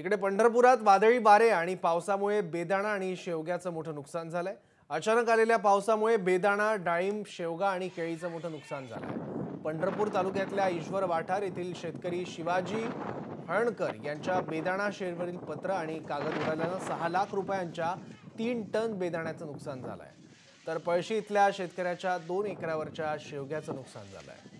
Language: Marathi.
तिकडे पंढरपुरात वादळी वारे आणि पावसामुळे बेदाणा आणि शेवग्याचं मोठं नुकसान झालंय. अचानक आलेल्या पावसामुळे बेदाणा डाळिंब शेवगा आणि केळीचं मोठं नुकसान झालंय. पंढरपूर तालुक्यातल्या ईश्वर वाठार येथील शेतकरी शिवाजी हळणकर यांच्या बेदाणा शेरवरील पत्र आणि कागद उडाल्यानं सहा लाख रुपयांच्या तीन टन बेदाण्याचं नुकसान झालंय. तर पळशी इथल्या शेतकऱ्याच्या दोन एकरावरच्या शेवग्याचं नुकसान झालंय.